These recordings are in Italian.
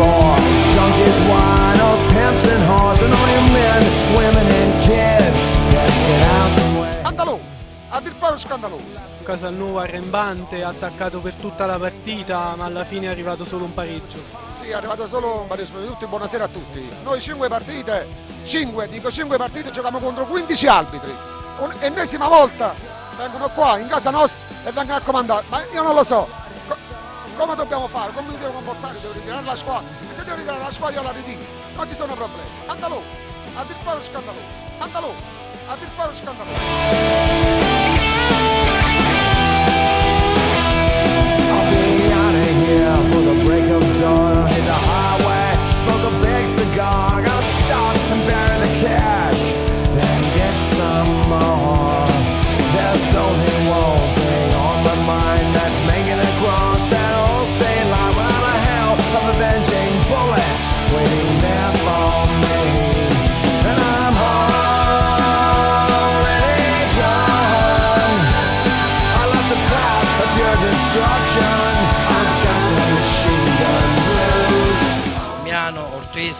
1934, junkies, winos, pimps and whores, and all your men, women and kids. Let's get out the way. Scandaloso, a dir poco scandaloso. Casalnuova arrembante, attaccato per tutta la partita, ma alla fine è arrivato solo un pareggio. Sì, è arrivato solo un pareggio tutti, buonasera a tutti. Noi 5 partite, 5, dico 5 partite, giochiamo contro 15 arbitri. Un'ennesima volta vengono qua in casa nostra e vengono a comandare, ma io non lo so. Co- come dobbiamo fare? Come mi devo comportare? Devo ritirare la squadra? E se devo ritirare la squadra io la ritiro. Non ci sono problemi. Scandaloso, a dir poco scandaloso. Scandaloso, a dir poco scandaloso. I'll be out here for the break of dawn. I'll the highway, smoke a big cigar. Gotta stop and bury the cash, then get some more. There's only one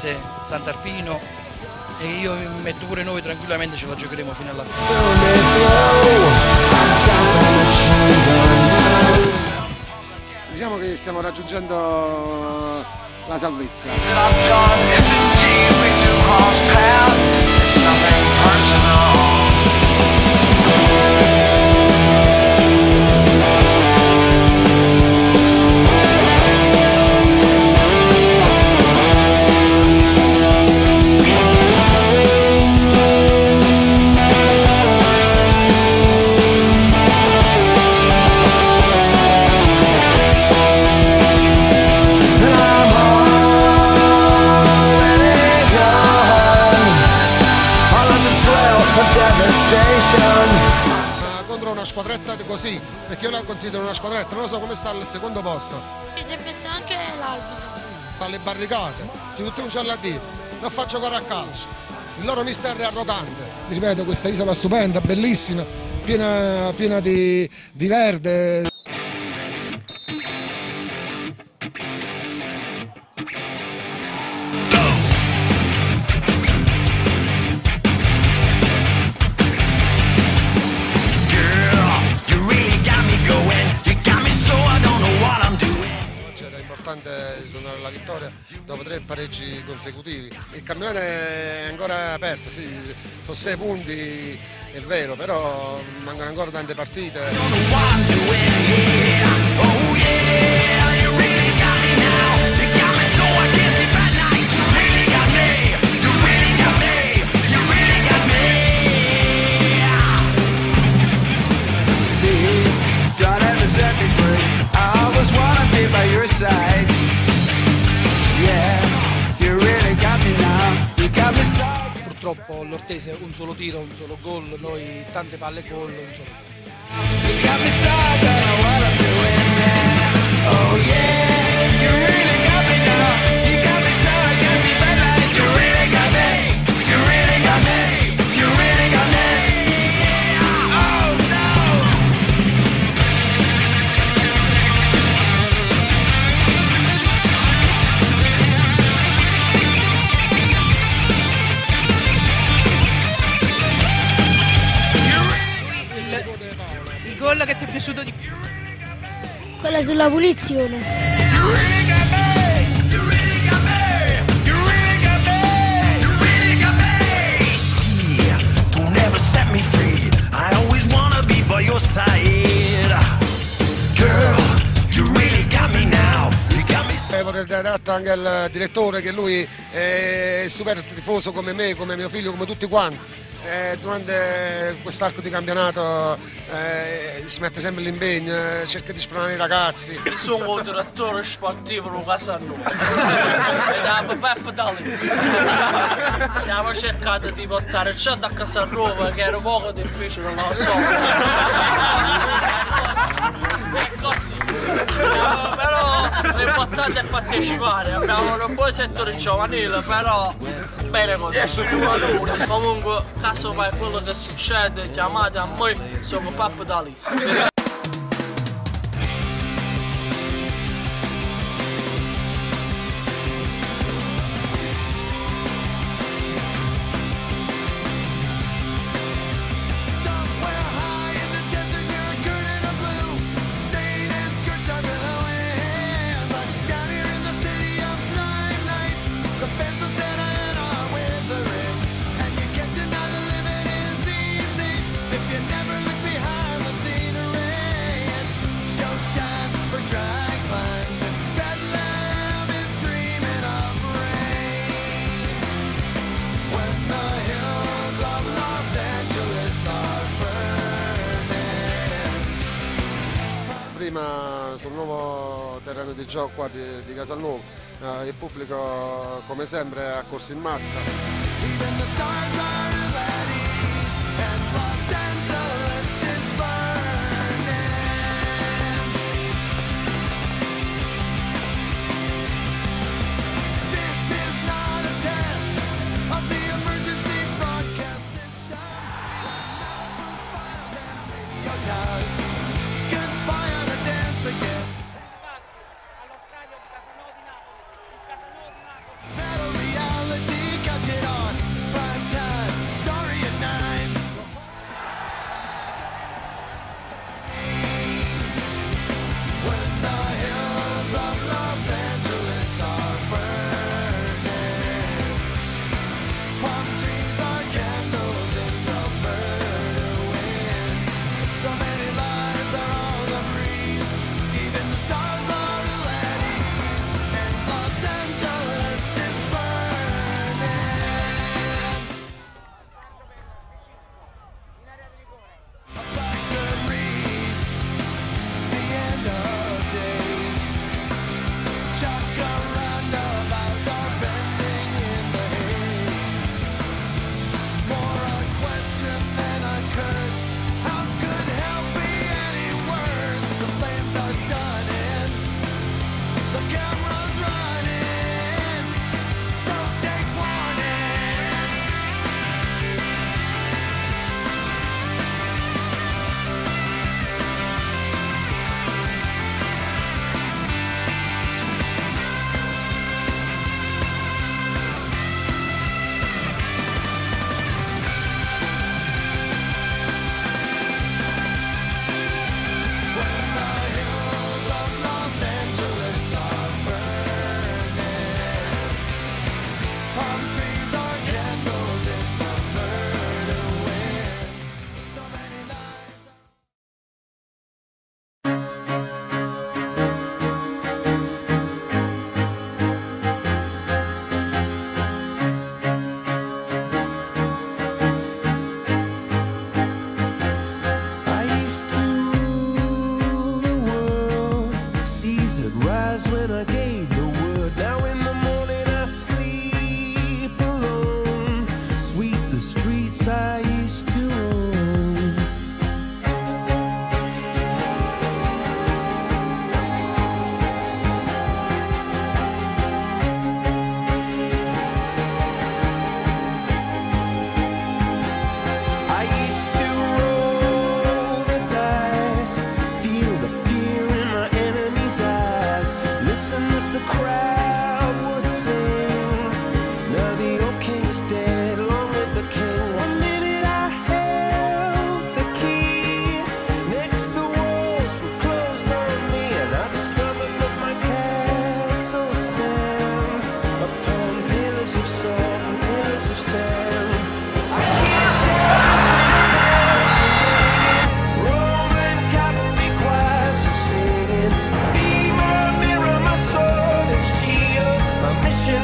Ortese, Sant'Arpino e io mi metto pure noi tranquillamente ce la giocheremo fino alla fine. Diciamo che stiamo raggiungendo la salvezza. And come sta al secondo posto. Si è messo anche l'arbitro. Alle barricate, si tutti un giallo a dito, non faccio giocare a calcio. Il loro mister è arrogante. Ripeto, questa isola stupenda, bellissima, piena, piena di, di verde. Pareggi consecutivi. Il campionato è ancora aperto, sì, sono sei punti, è vero, però mancano ancora tante partite. Purtroppo l'Ortese un solo tiro, un solo gol, noi tante palle gol, un solo gol. So. Eh, vorrei dare atto anche al direttore che lui è super tifoso come me, come mio figlio, come tutti quanti eh, durante quest'arco di campionato eh, si mette sempre l'impegno, eh, cerca di spronare i ragazzi. Io Sono un direttore sportivo di Sannuno e da Beppe Dalis. Stiamo cercando di portare ciò da casa che era un poco difficile, non lo so. È così l'importante è partecipare, abbiamo un buon settore giovanile, però bene così. Comunque, caso fai quello che succede, chiamate a noi, sono Pappo Dalis. parcheggio qua di, di Casalnuovo. Eh, il pubblico come sempre è corso in massa.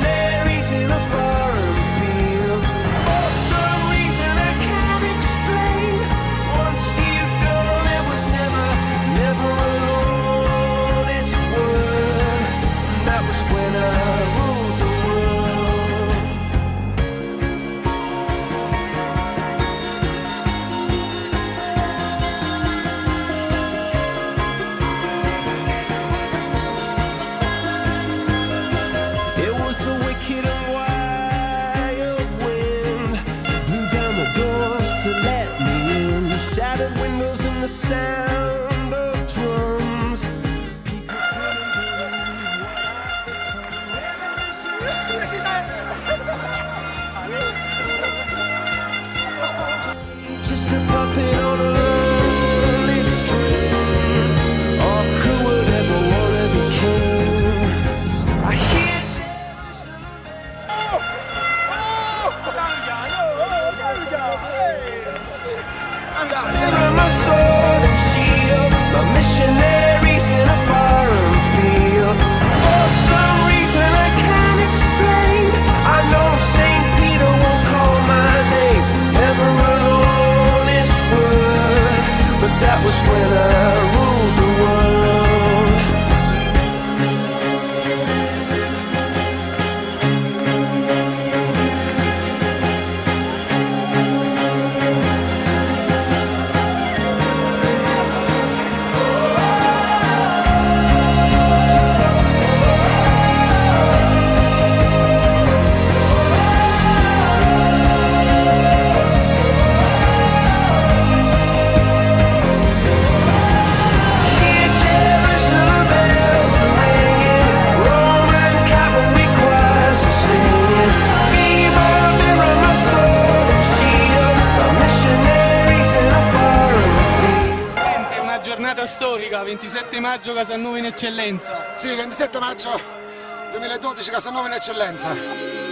berries in a fire. The sound Sì, 27 maggio 2012, Casanova in eccellenza.